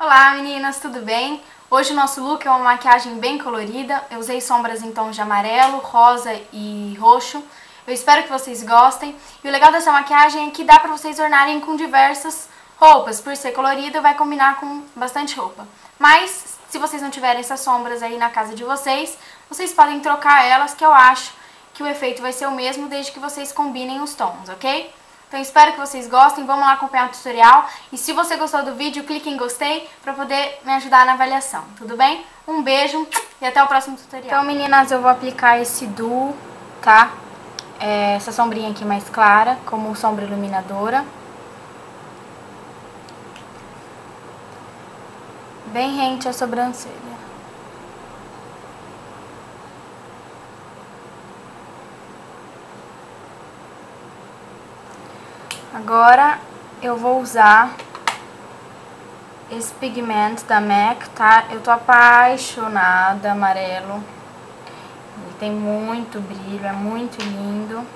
Olá meninas, tudo bem? Hoje o nosso look é uma maquiagem bem colorida. Eu usei sombras em tons de amarelo, rosa e roxo. Eu espero que vocês gostem. E o legal dessa maquiagem é que dá pra vocês ornarem com diversas roupas. Por ser colorida, vai combinar com bastante roupa. Mas, se vocês não tiverem essas sombras aí na casa de vocês, vocês podem trocar elas, que eu acho que o efeito vai ser o mesmo desde que vocês combinem os tons, ok? Então espero que vocês gostem, vamos lá acompanhar o tutorial. E se você gostou do vídeo, clique em gostei para poder me ajudar na avaliação, tudo bem? Um beijo e até o próximo tutorial. Então meninas, eu vou aplicar esse duo, tá? É, essa sombrinha aqui mais clara, como sombra iluminadora. Bem rente à sobrancelha. Agora eu vou usar esse pigmento da MAC, tá? Eu tô apaixonada, amarelo. Ele tem muito brilho, é muito lindo.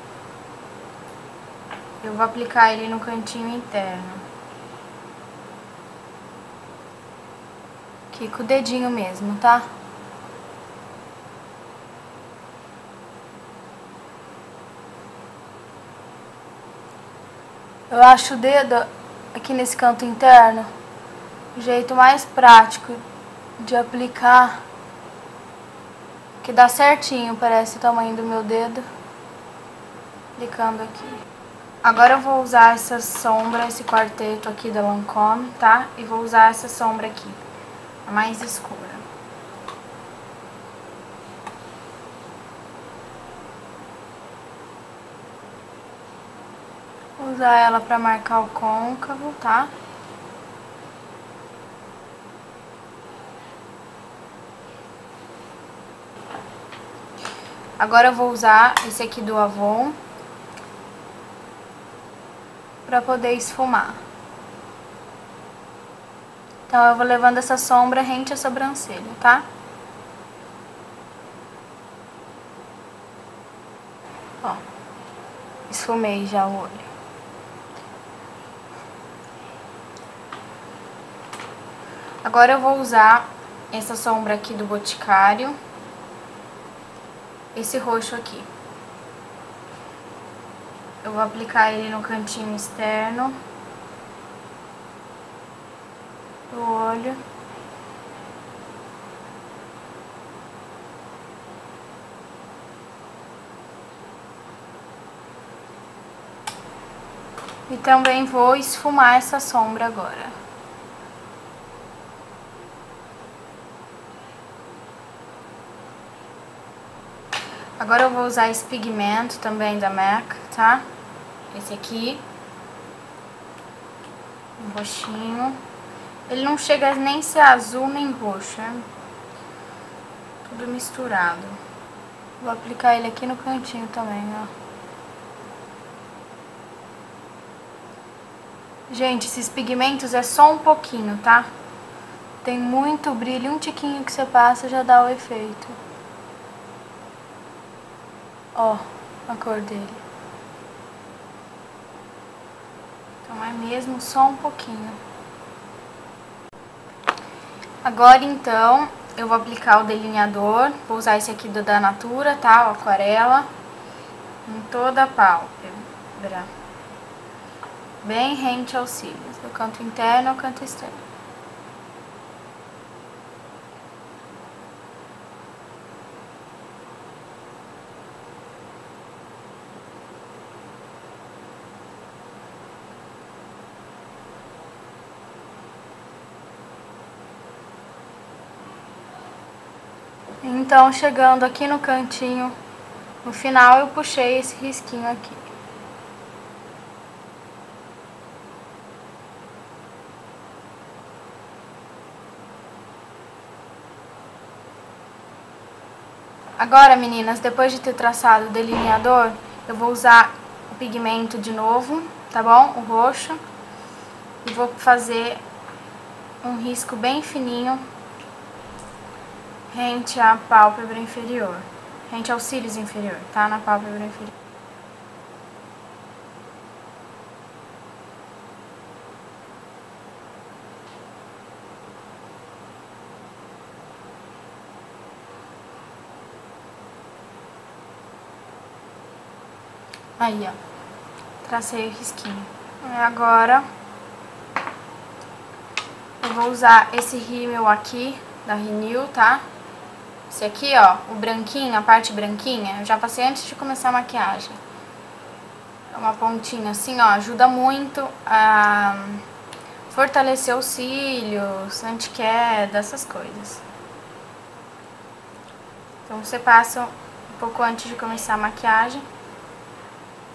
Eu vou aplicar ele no cantinho interno. Aqui com o dedinho mesmo, tá? Eu acho o dedo aqui nesse canto interno o jeito mais prático de aplicar, que dá certinho, parece o tamanho do meu dedo, aplicando aqui. Agora eu vou usar essa sombra, esse quarteto aqui da Lancome, tá? E vou usar essa sombra aqui, a mais escura. Usar ela pra marcar o côncavo, tá? Agora eu vou usar esse aqui do Avon pra poder esfumar. Então eu vou levando essa sombra rente à sobrancelha, tá? Ó, esfumei já o olho. Agora eu vou usar essa sombra aqui do Boticário, esse roxo aqui. Eu vou aplicar ele no cantinho externo do olho. E também vou esfumar essa sombra agora. Agora eu vou usar esse pigmento também da MAC, tá? Esse aqui. Um roxinho. Ele não chega nem a ser azul nem roxo, é tudo misturado. Vou aplicar ele aqui no cantinho também, ó. Gente, esses pigmentos é só um pouquinho, tá? Tem muito brilho, um tiquinho que você passa já dá o efeito. Ó, a cor dele. Então é mesmo só um pouquinho. Agora então, eu vou aplicar o delineador. Vou usar esse aqui do da Natura, tá? O aquarela. Em toda a pálpebra. Bem rente aos cílios. Do canto interno ao canto externo. Então, chegando aqui no cantinho, no final eu puxei esse risquinho aqui. Agora, meninas, depois de ter traçado o delineador, eu vou usar o pigmento de novo, tá bom? O roxo. E vou fazer um risco bem fininho rente à pálpebra inferior, rente ao cílios inferior, tá? Na pálpebra inferior. Aí, ó. Tracei o risquinho. E agora, eu vou usar esse rímel aqui, da Renew, tá? Esse aqui, ó, o branquinho, a parte branquinha, eu já passei antes de começar a maquiagem. É uma pontinha assim, ó, ajuda muito a fortalecer os cílios, anti-queda, essas coisas. Então você passa um pouco antes de começar a maquiagem,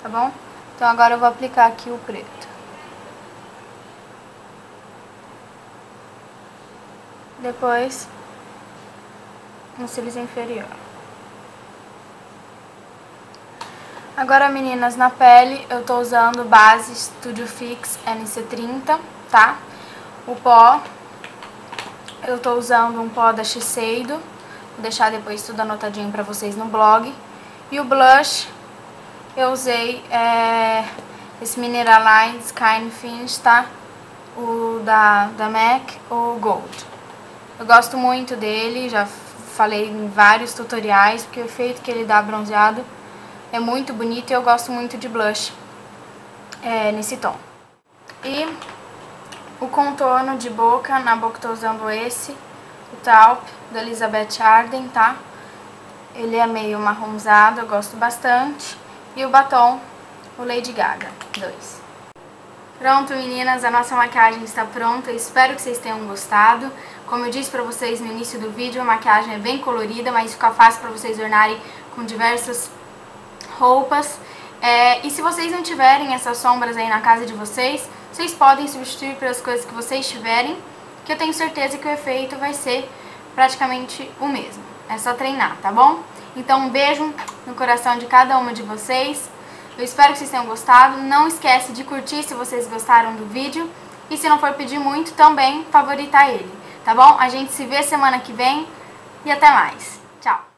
tá bom? Então agora eu vou aplicar aqui o preto. Depois, no cílios inferior. Agora, meninas, na pele eu tô usando base Studio Fix NC30, tá? O pó, eu tô usando um pó da Shiseido, vou deixar depois tudo anotadinho pra vocês no blog. E o blush, eu usei é, esse Mineralize Sky Finish, tá? O da, da MAC, o Gold. Eu gosto muito dele, já falei em vários tutoriais, porque o efeito que ele dá bronzeado é muito bonito e eu gosto muito de blush é, nesse tom. E o contorno de boca, na boca estou usando esse, o Taupe, da Elizabeth Arden, tá? Ele é meio marronzado, eu gosto bastante. E o batom, o Lady Gaga 2. Pronto, meninas, a nossa maquiagem está pronta. Espero que vocês tenham gostado. Como eu disse pra vocês no início do vídeo, a maquiagem é bem colorida, mas fica fácil pra vocês ornarem com diversas roupas. É, e se vocês não tiverem essas sombras aí na casa de vocês, vocês podem substituir pelas coisas que vocês tiverem, que eu tenho certeza que o efeito vai ser praticamente o mesmo. É só treinar, tá bom? Então um beijo no coração de cada uma de vocês. Eu espero que vocês tenham gostado. Não esquece de curtir se vocês gostaram do vídeo. E se não for pedir muito, também favoritar ele, tá bom? A gente se vê semana que vem e até mais. Tchau!